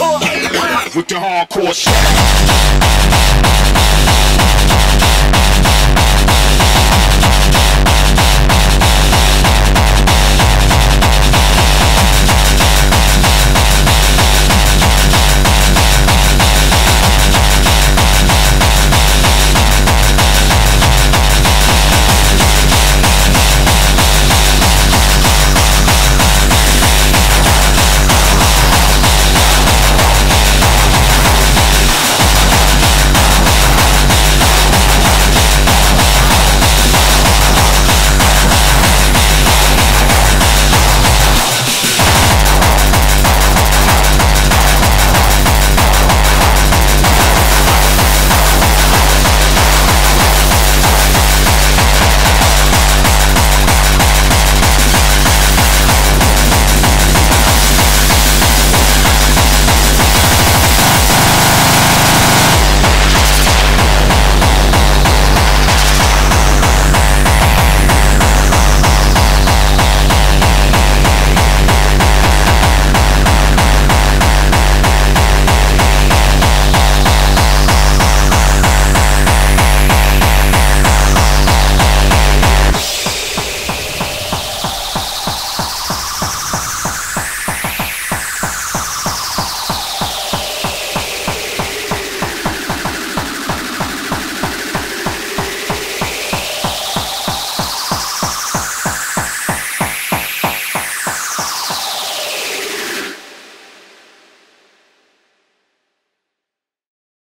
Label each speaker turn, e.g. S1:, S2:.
S1: hardcore. With the hardcore shit.